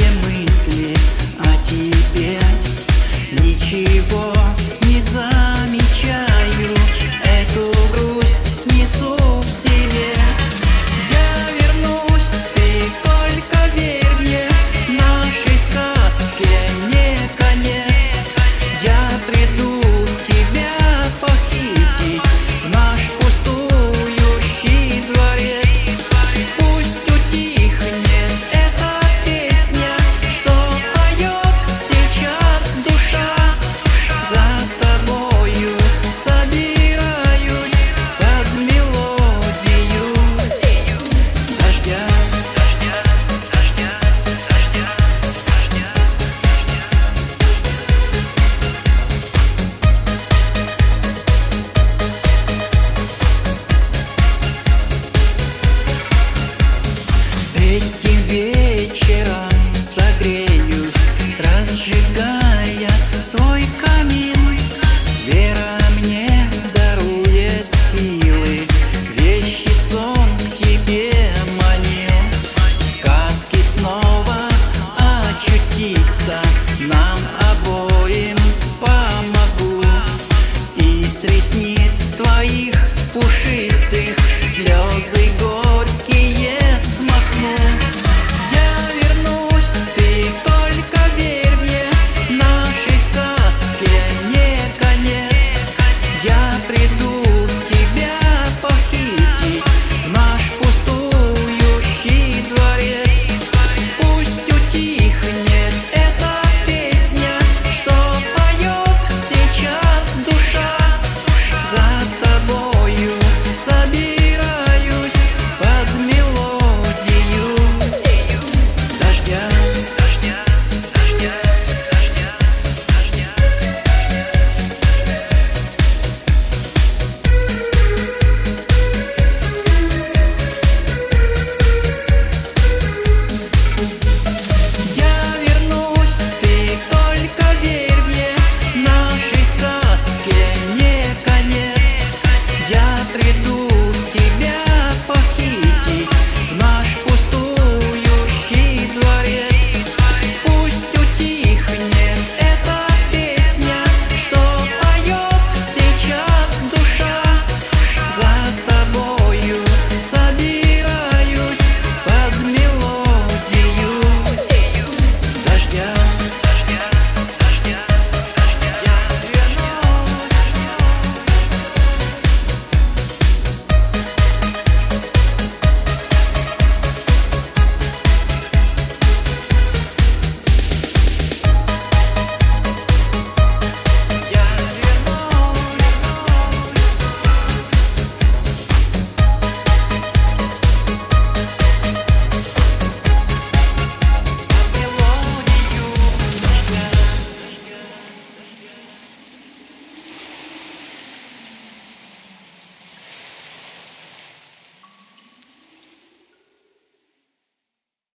And we.